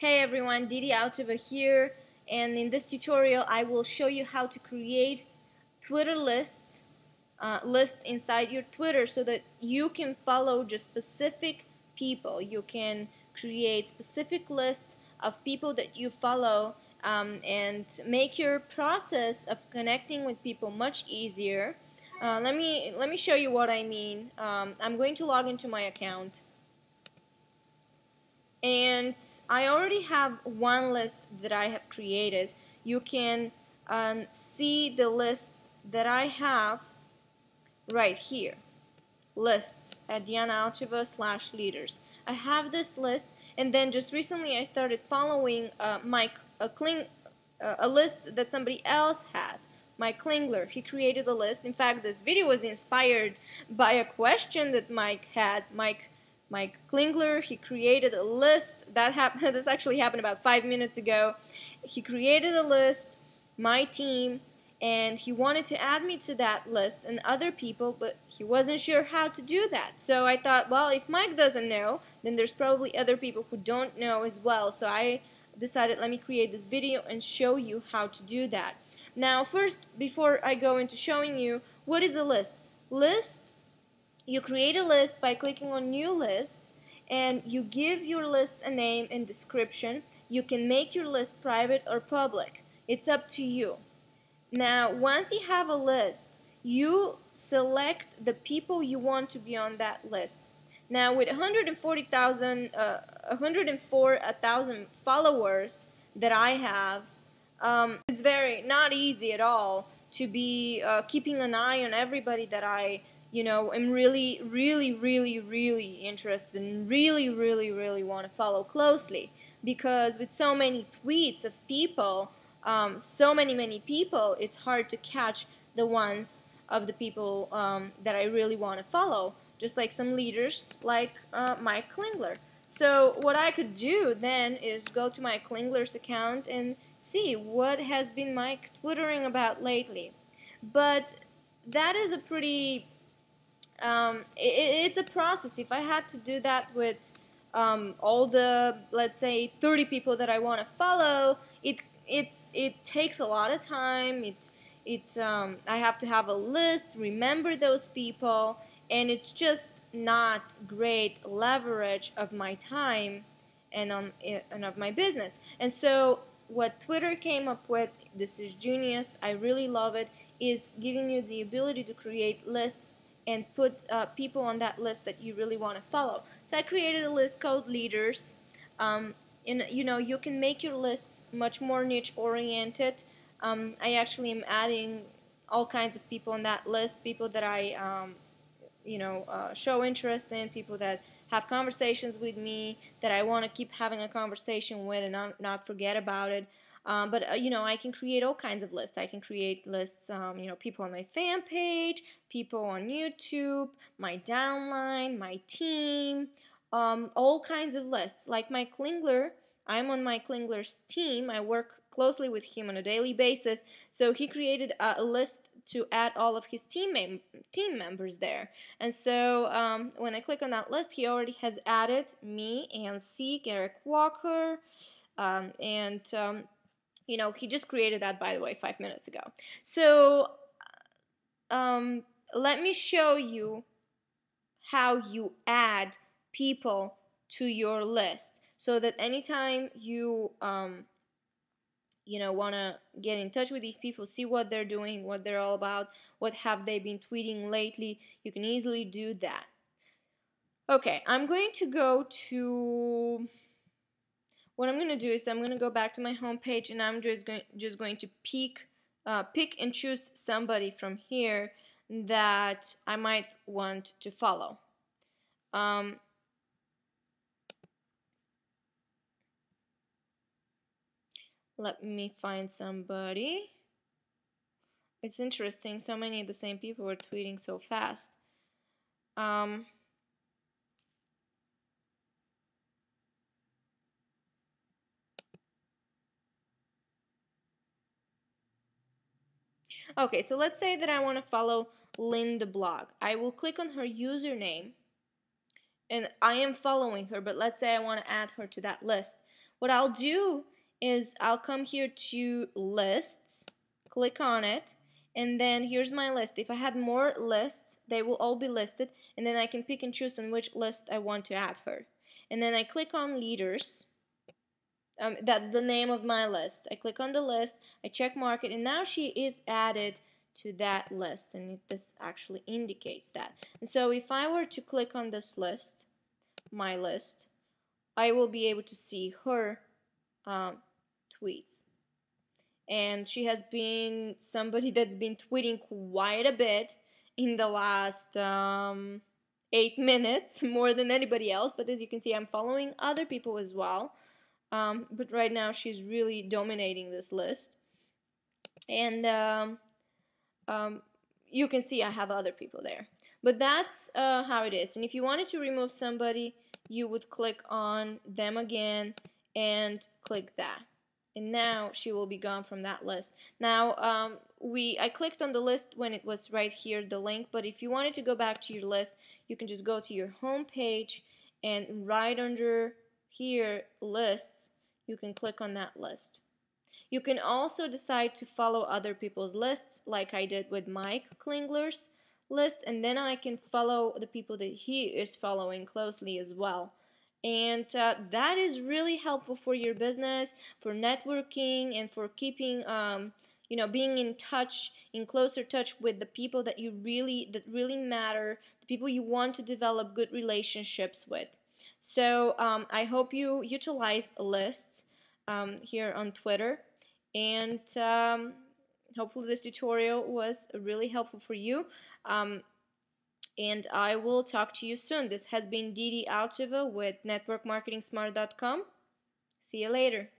Hey everyone, Didi Alcheva here and in this tutorial I will show you how to create Twitter lists uh, list inside your Twitter so that you can follow just specific people. You can create specific lists of people that you follow um, and make your process of connecting with people much easier. Uh, let me let me show you what I mean. Um, I'm going to log into my account and I already have one list that I have created. You can um, see the list that I have right here. Lists at Diyana Alcheva slash leaders. I have this list and then just recently I started following uh, Mike a, uh, a list that somebody else has. Mike Klingler. He created a list. In fact, this video was inspired by a question that Mike had. Mike Mike Klingler. He created a list that happened. This actually happened about five minutes ago. He created a list, my team, and he wanted to add me to that list and other people, but he wasn't sure how to do that. So I thought, well, if Mike doesn't know, then there's probably other people who don't know as well. So I decided, let me create this video and show you how to do that. Now, first, before I go into showing you, what is a list? List you create a list by clicking on new list and you give your list a name and description. You can make your list private or public. It's up to you. Now, once you have a list, you select the people you want to be on that list. Now, with 140,000, uh, 104,000 followers that I have, um, it's very not easy at all to be uh, keeping an eye on everybody that I you know, I'm really, really, really, really interested and really, really, really want to follow closely because with so many tweets of people, um, so many, many people, it's hard to catch the ones of the people um, that I really want to follow, just like some leaders like uh, Mike Klingler. So what I could do then is go to Mike Klingler's account and see what has been Mike twittering about lately. But that is a pretty um, it, it's a process. If I had to do that with um, all the, let's say, 30 people that I want to follow, it it it takes a lot of time. It it um, I have to have a list, remember those people, and it's just not great leverage of my time and on and of my business. And so what Twitter came up with, this is genius. I really love it. Is giving you the ability to create lists and put uh, people on that list that you really want to follow. So I created a list called leaders. Um, and you know you can make your lists much more niche oriented. Um, I actually am adding all kinds of people on that list, people that I um, you know uh, show interest in, people that have conversations with me that I want to keep having a conversation with and not, not forget about it. Um, but uh, you know, I can create all kinds of lists. I can create lists, um, you know, people on my fan page, people on YouTube, my downline, my team, um, all kinds of lists. Like Mike Klingler, I'm on Mike Klingler's team. I work closely with him on a daily basis. So he created a, list to add all of his team mem- team members there. And so um, when I click on that list, he already has added me and Sieg, Eric Walker, um, and um, you know, he just created that, by the way, five minutes ago. So, um, let me show you how you add people to your list so that anytime you um, you know want to get in touch with these people see what they're doing what they're all about what have they been tweeting lately you can easily do that okay i'm going to go to what I'm going to do is I'm going to go back to my home page and I'm just going, just going to pick, uh, pick and choose somebody from here that I might want to follow. Um, let me find somebody. It's interesting, so many of the same people were tweeting so fast. Um, Okay, so let's say that I want to follow Linda Blog. I will click on her username and I am following her, but let's say I want to add her to that list. what I'll do is I'll come here to lists click on it and then here's my list if I had more lists they will all be listed and then I can pick and choose on which list I want to add her and then I click on leaders um, that's the name of my list. I click on the list I check mark it and now she is added to that list and this actually indicates that. And so if I were to click on this list my list I will be able to see her um, tweets. And she has been somebody that's been tweeting quite a bit in the last um, eight minutes more than anybody else. But as you can see I'm following other people as well um, but right now she's really dominating this list. And um, um, you can see I have other people there. But that's uh, how it is. And if you wanted to remove somebody you would click on them again and click that. And now she will be gone from that list. Now um, we I clicked on the list when it was right here the link. But if you wanted to go back to your list you can just go to your home page and right under here lists you can click on that list. You can also decide to follow other people's lists like I did with Mike Klingler's list and then I can follow the people that he is following closely as well. And uh, that is really helpful for your business for networking and for keeping um, you know being in touch in closer touch with the people that you really that really matter the people you want to develop good relationships with so um, I hope you utilize lists um, here on Twitter and um, hopefully this tutorial was really helpful for you um, and I will talk to you soon. This has been Didi Alcheva with networkmarketingsmart.com. See you later.